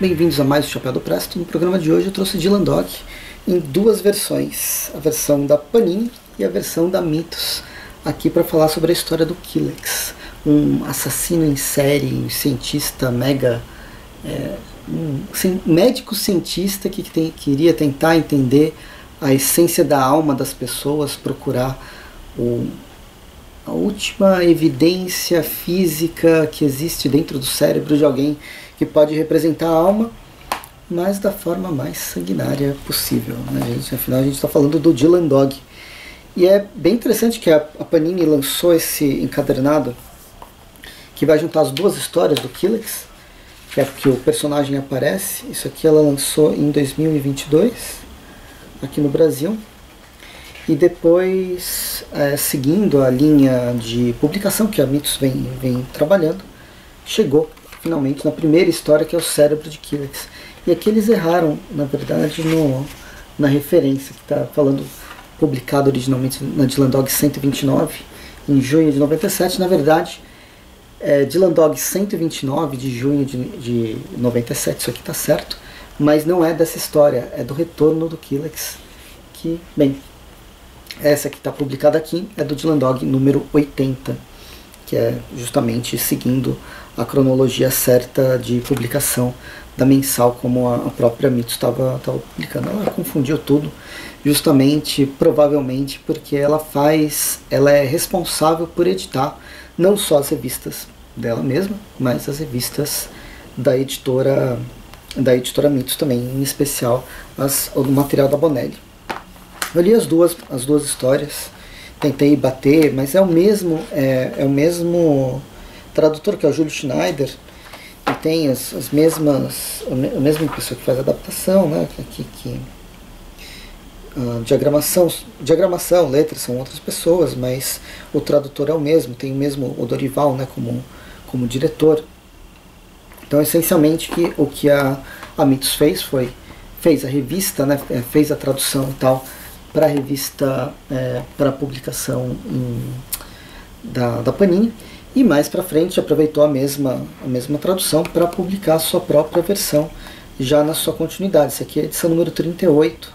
Bem-vindos a mais o Chapéu do Presto. No programa de hoje eu trouxe Dylan Dog em duas versões, a versão da Panini e a versão da Mitos, aqui para falar sobre a história do Killex, um assassino em série, um cientista mega, é, um médico cientista que tem, queria tentar entender a essência da alma das pessoas, procurar o, a última evidência física que existe dentro do cérebro de alguém que pode representar a alma, mas da forma mais sanguinária possível. Né, gente? Afinal, a gente está falando do Dylan Dog. E é bem interessante que a, a Panini lançou esse encadernado que vai juntar as duas histórias do Killex, que é que o personagem aparece. Isso aqui ela lançou em 2022, aqui no Brasil. E depois, é, seguindo a linha de publicação que a Mitos vem, vem trabalhando, chegou finalmente na primeira história que é o cérebro de Killex. E aqui eles erraram, na verdade, no, na referência que está falando, publicado originalmente na Dylan Dog 129, em junho de 97. Na verdade, é Dylan Dog 129 de junho de, de 97, isso aqui está certo, mas não é dessa história, é do retorno do Killex, que, bem, essa que está publicada aqui é do Dylan Dog número 80, que é justamente seguindo a cronologia certa de publicação da mensal, como a própria Mito estava publicando. Ela confundiu tudo, justamente, provavelmente, porque ela faz, ela é responsável por editar não só as revistas dela mesma, mas as revistas da editora da editora Mitos também, em especial as, o material da Bonelli. Eu li as duas, as duas histórias, tentei bater, mas é o mesmo, é, é o mesmo tradutor que é o Júlio Schneider, e tem as, as mesmas, a mesma pessoa que faz a adaptação, né, que, que uh, diagramação, diagramação, letras são outras pessoas, mas o tradutor é o mesmo, tem o mesmo o Dorival, né, como como diretor. Então, essencialmente, que, o que a, a Mitos fez foi fez a revista, né, fez a tradução e tal para a revista, é, para publicação em, da, da Panini, e mais para frente aproveitou a mesma, a mesma tradução para publicar a sua própria versão já na sua continuidade. Isso aqui é a edição número 38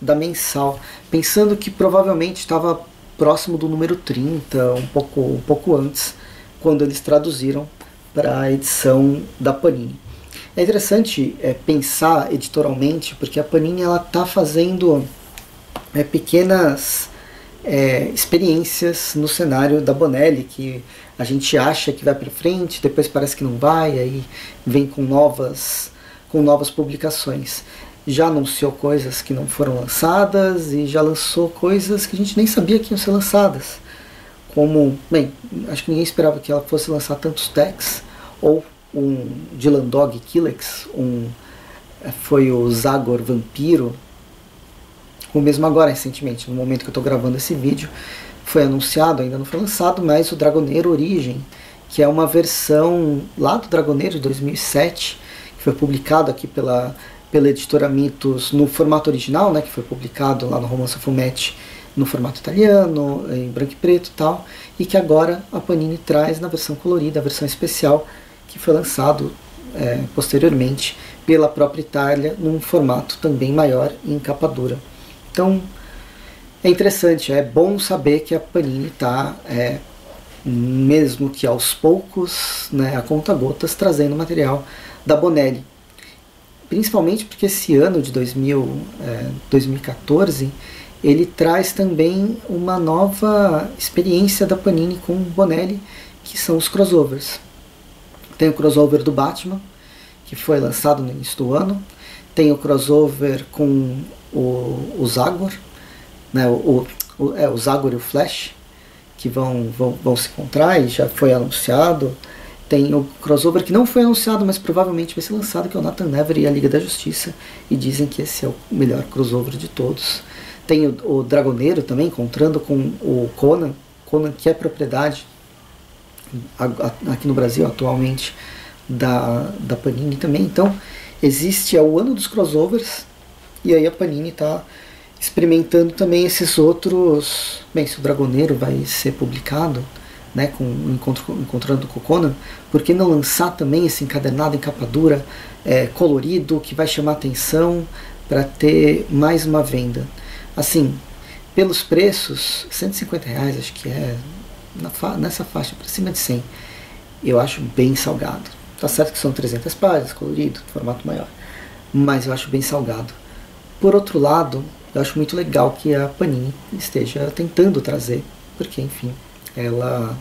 da mensal, pensando que provavelmente estava próximo do número 30, um pouco, um pouco antes quando eles traduziram para a edição da Panini. É interessante é, pensar editorialmente, porque a Panini ela está fazendo é, pequenas é, experiências no cenário da Bonelli, que a gente acha que vai para frente, depois parece que não vai, aí vem com novas, com novas publicações. Já anunciou coisas que não foram lançadas e já lançou coisas que a gente nem sabia que iam ser lançadas como, bem, acho que ninguém esperava que ela fosse lançar tantos techs, ou um Dylan Dog Killex, um, eh, foi o Zagor Vampiro, o mesmo agora recentemente, no momento que eu estou gravando esse vídeo, foi anunciado, ainda não foi lançado, mas o Dragoneiro Origem, que é uma versão lá do Dragoneiro de 2007, que foi publicado aqui pela, pela editora Mitos no formato original, né, que foi publicado lá no Romance Fumetti no formato italiano, em branco e preto e tal, e que agora a Panini traz na versão colorida, a versão especial, que foi lançado é, posteriormente pela própria Itália num formato também maior em capa dura. Então é interessante, é bom saber que a Panini está, é, mesmo que aos poucos, né, a conta gotas, trazendo material da Bonelli. Principalmente porque esse ano de 2000, é, 2014 ele traz também uma nova experiência da Panini com Bonelli, que são os crossovers. Tem o crossover do Batman, que foi lançado no início do ano. Tem o crossover com o, o Zagor, né, o, o, é, o Zagor e o Flash, que vão, vão, vão se encontrar e já foi anunciado. Tem o crossover que não foi anunciado, mas provavelmente vai ser lançado, que é o Nathan Never e a Liga da Justiça. E dizem que esse é o melhor crossover de todos. Tem o, o Dragoneiro também, encontrando com o Conan, Conan que é propriedade aqui no Brasil atualmente da, da Panini também. Então existe é o ano dos crossovers e aí a Panini está experimentando também esses outros. Bem, se o Dragoneiro vai ser publicado né, com encontro, encontrando com Conan, por que não lançar também esse encadernado em capa dura, é, colorido, que vai chamar atenção para ter mais uma venda? Assim, pelos preços, 150 reais acho que é fa nessa faixa, para cima de 100, eu acho bem salgado. Tá certo que são 300 páginas, colorido, formato maior, mas eu acho bem salgado. Por outro lado, eu acho muito legal que a Panini esteja tentando trazer, porque enfim, ela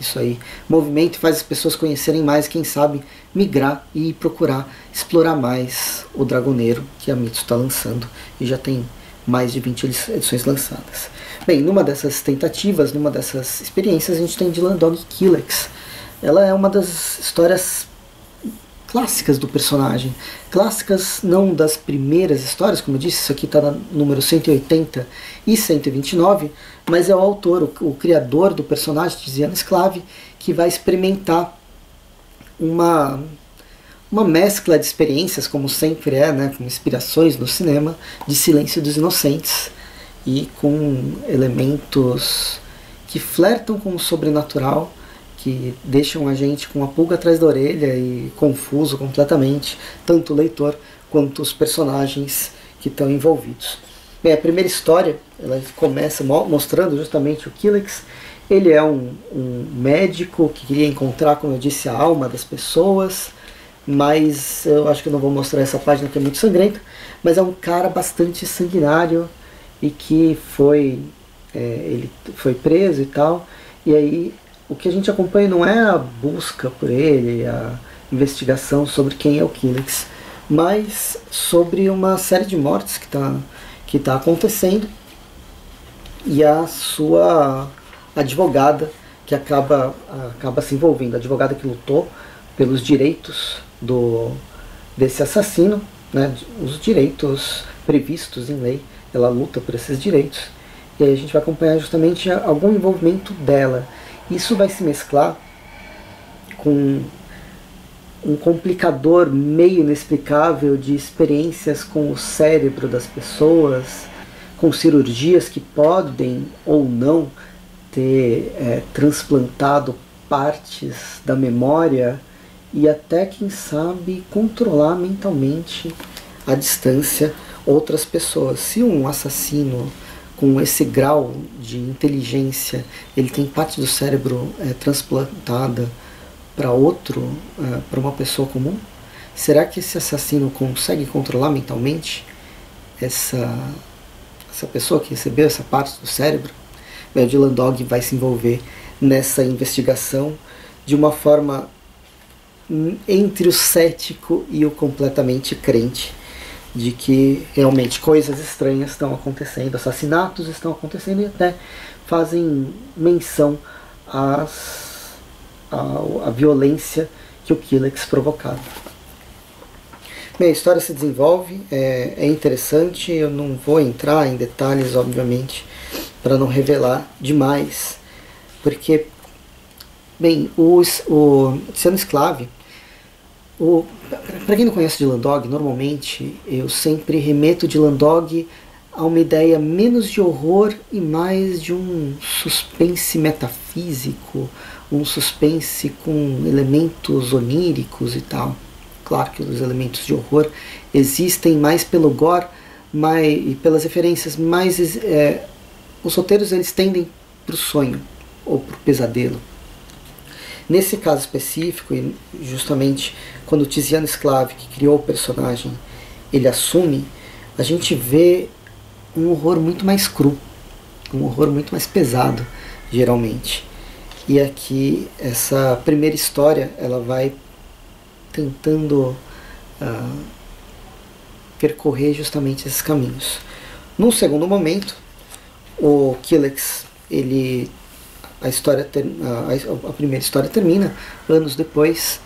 isso aí movimento faz as pessoas conhecerem mais, quem sabe migrar e procurar explorar mais o Dragoneiro que a Mitsu está lançando e já tem mais de 20 edições lançadas. Bem, numa dessas tentativas, numa dessas experiências, a gente tem Dylan Dog Killex. Ela é uma das histórias clássicas do personagem. Clássicas não das primeiras histórias, como eu disse, isso aqui está no número 180 e 129, mas é o autor, o, o criador do personagem, Tiziano Esclave, que vai experimentar uma, uma mescla de experiências, como sempre é, né, com inspirações no cinema, de Silêncio dos Inocentes e com elementos que flertam com o sobrenatural que deixam a gente com a pulga atrás da orelha e confuso completamente, tanto o leitor quanto os personagens que estão envolvidos. Bem, a primeira história ela começa mostrando justamente o Killex. Ele é um, um médico que queria encontrar, como eu disse, a alma das pessoas, mas eu acho que não vou mostrar essa página que é muito sangrenta, mas é um cara bastante sanguinário e que foi, é, ele foi preso e tal, e aí o que a gente acompanha não é a busca por ele, a investigação sobre quem é o Killex, mas sobre uma série de mortes que está que tá acontecendo e a sua advogada que acaba, acaba se envolvendo, a advogada que lutou pelos direitos do, desse assassino, né, os direitos previstos em lei, ela luta por esses direitos. E aí a gente vai acompanhar justamente algum envolvimento dela isso vai se mesclar com um complicador meio inexplicável de experiências com o cérebro das pessoas, com cirurgias que podem ou não ter é, transplantado partes da memória e até, quem sabe, controlar mentalmente à distância outras pessoas. Se um assassino com esse grau de inteligência, ele tem parte do cérebro é, transplantada para outro, é, para uma pessoa comum? Será que esse assassino consegue controlar mentalmente essa, essa pessoa que recebeu essa parte do cérebro? O Dylan Dog vai se envolver nessa investigação de uma forma hum, entre o cético e o completamente crente de que realmente coisas estranhas estão acontecendo, assassinatos estão acontecendo e até fazem menção às, à, à violência que o Killex provocava. Bem, a história se desenvolve, é, é interessante, eu não vou entrar em detalhes, obviamente, para não revelar demais, porque, bem, o, o Esclave, para quem não conhece Dylan Dog, normalmente eu sempre remeto Dylan Dog a uma ideia menos de horror e mais de um suspense metafísico, um suspense com elementos oníricos e tal. Claro que os elementos de horror existem mais pelo gore mais, e pelas referências, mas é, os roteiros eles tendem para o sonho ou para o pesadelo. Nesse caso específico, e justamente quando Tiziano Sclave, que criou o personagem, ele assume, a gente vê um horror muito mais cru, um horror muito mais pesado, geralmente. E aqui, essa primeira história, ela vai tentando uh, percorrer justamente esses caminhos. Num segundo momento, o Killex, ele a história ter, a, a, primeira história termina anos depois,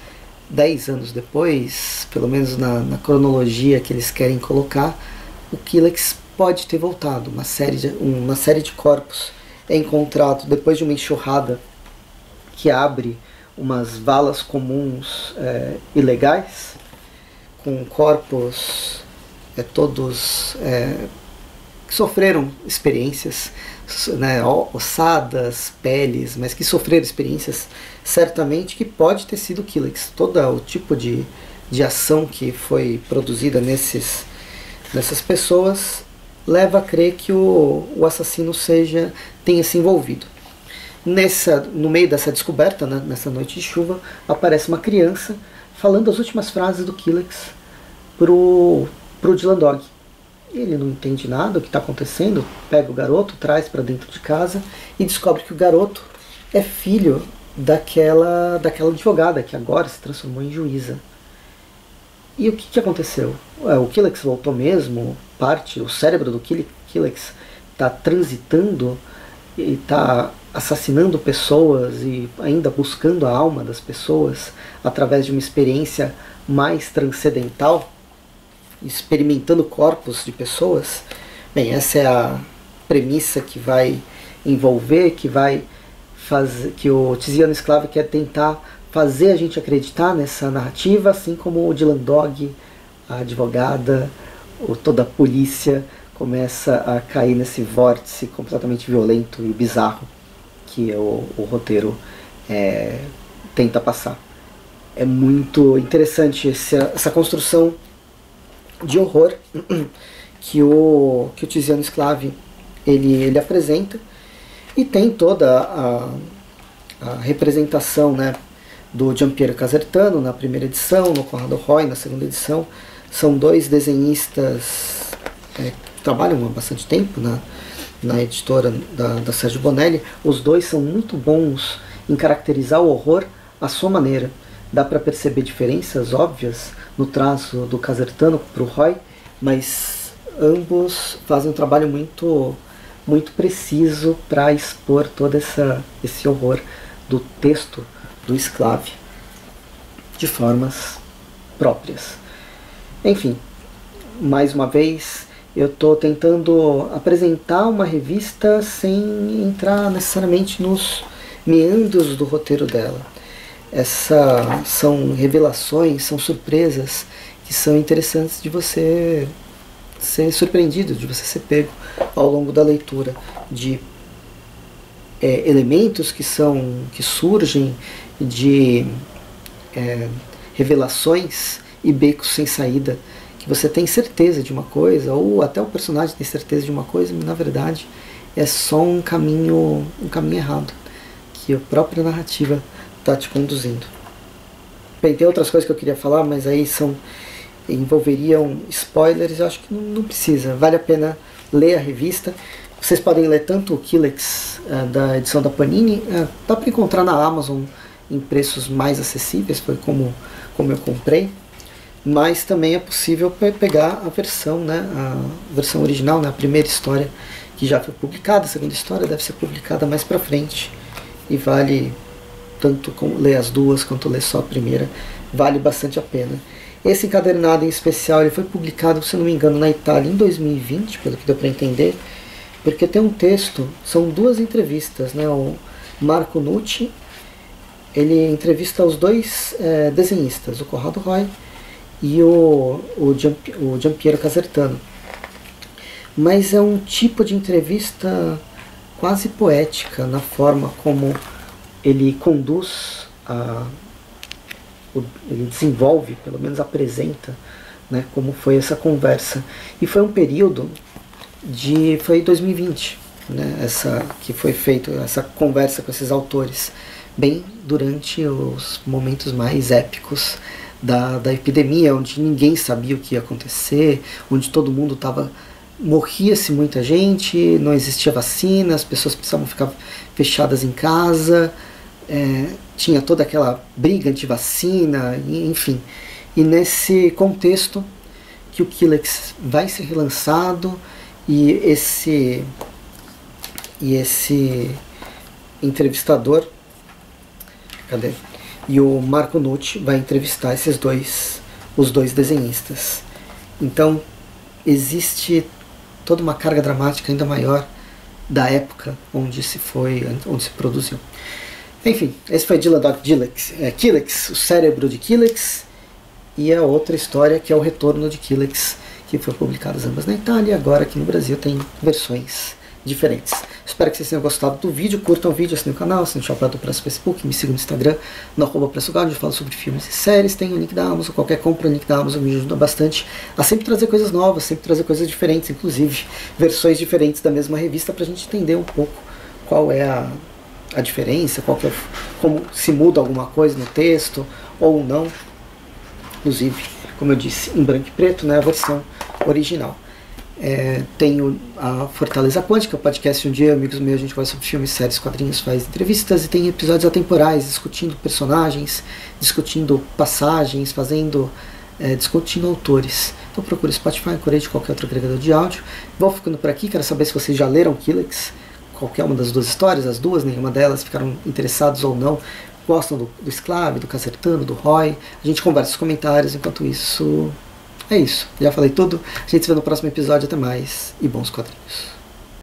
dez anos depois, pelo menos na, na cronologia que eles querem colocar, o Killex pode ter voltado. Uma série de, uma série de corpos é encontrado depois de uma enxurrada que abre umas valas comuns é, ilegais, com corpos é, todos é, que sofreram experiências né, ossadas, peles, mas que sofreram experiências certamente que pode ter sido Killix. Todo o tipo de, de ação que foi produzida nesses, nessas pessoas leva a crer que o, o assassino seja tenha se envolvido. Nessa, no meio dessa descoberta, né, nessa noite de chuva, aparece uma criança falando as últimas frases do Killix pro, pro Dylan Dog. Ele não entende nada do que está acontecendo, pega o garoto, traz para dentro de casa e descobre que o garoto é filho daquela, daquela advogada que agora se transformou em juíza. E o que, que aconteceu? Ué, o Killex voltou mesmo, parte, o cérebro do Killex está transitando e está assassinando pessoas e ainda buscando a alma das pessoas através de uma experiência mais transcendental, experimentando corpos de pessoas. Bem, essa é a premissa que vai envolver, que vai fazer, que o Tiziano Esclavo quer tentar fazer a gente acreditar nessa narrativa, assim como o Dylan Dog, a advogada, ou toda a polícia começa a cair nesse vórtice completamente violento e bizarro que o, o roteiro é, tenta passar. É muito interessante essa, essa construção de horror que o, que o Tiziano Sclave ele, ele apresenta e tem toda a, a representação né, do Giampiero Casertano na primeira edição, no Conrado Roy na segunda edição. São dois desenhistas é, que trabalham há bastante tempo na, na editora da, da Sérgio Bonelli. Os dois são muito bons em caracterizar o horror à sua maneira. Dá para perceber diferenças óbvias no traço do Casertano para o Roy, mas ambos fazem um trabalho muito muito preciso para expor todo essa, esse horror do texto do esclave de formas próprias. Enfim, mais uma vez, eu estou tentando apresentar uma revista sem entrar necessariamente nos meandros do roteiro dela. Essa são revelações, são surpresas que são interessantes de você ser surpreendido, de você ser pego ao longo da leitura de é, elementos que são que surgem de é, revelações e becos sem saída, que você tem certeza de uma coisa, ou até o personagem tem certeza de uma coisa, mas na verdade é só um caminho, um caminho errado, que a própria narrativa está te conduzindo. Bem, tem outras coisas que eu queria falar, mas aí são envolveriam spoilers, eu acho que não, não precisa. Vale a pena ler a revista. Vocês podem ler tanto o Killex uh, da edição da Panini, uh, dá para encontrar na Amazon em preços mais acessíveis, foi como, como eu comprei. Mas também é possível pegar a versão, né, a versão original, né, a primeira história que já foi publicada, a segunda história deve ser publicada mais para frente e vale tanto ler as duas quanto ler só a primeira, vale bastante a pena. Esse encadernado em especial ele foi publicado, se não me engano, na Itália em 2020, pelo que deu para entender, porque tem um texto, são duas entrevistas, né? O Marco Nucci ele entrevista os dois é, desenhistas, o Corrado Roy e o, o, Gian, o Giampiero Casertano. Mas é um tipo de entrevista quase poética na forma como ele conduz, a, ele desenvolve, pelo menos apresenta, né, como foi essa conversa. E foi um período de. foi 2020, né, essa, que foi feito essa conversa com esses autores bem durante os momentos mais épicos da, da epidemia, onde ninguém sabia o que ia acontecer, onde todo mundo estava. morria-se muita gente, não existia vacina, as pessoas precisavam ficar fechadas em casa, é, tinha toda aquela briga anti-vacina, enfim. E nesse contexto que o Killex vai ser relançado e esse e esse entrevistador Cadê? E o Marco Nucci vai entrevistar esses dois, os dois desenhistas. Então, existe toda uma carga dramática ainda maior da época onde se foi, onde se produziu. Enfim, esse foi Dylan Dog Killex, é, Killex, o cérebro de Killex, e a outra história que é o retorno de Killex, que foi publicadas ambas na Itália e agora aqui no Brasil tem versões diferentes. Espero que vocês tenham gostado do vídeo. Curtam o vídeo, assinem o canal, assinem o Chapéu do Preço Facebook, me sigam no Instagram, no arroba Preço Gaudio, eu falo sobre filmes e séries. Tem o link da Amazon, qualquer compra, o link da Amazon me ajuda bastante a sempre trazer coisas novas, sempre trazer coisas diferentes, inclusive versões diferentes da mesma revista, para a gente entender um pouco qual é a, a diferença, qual é, como se muda alguma coisa no texto ou não. Inclusive, como eu disse, em branco e preto, né, a versão original. É, tenho a Fortaleza Quântica, o podcast um dia, amigos meus, a gente vai sobre filmes, séries, quadrinhos, faz entrevistas e tem episódios atemporais, discutindo personagens, discutindo passagens, fazendo, é, discutindo autores. Então procure Spotify, de qualquer outro agregador de áudio. Vou ficando por aqui, quero saber se vocês já leram Killex, qualquer uma das duas histórias, as duas, nenhuma delas, ficaram interessados ou não, gostam do, do Esclave, do Casertano, do Roy. A gente conversa nos comentários, enquanto isso é isso. Já falei tudo. A gente se vê no próximo episódio. Até mais. E bons quadrinhos.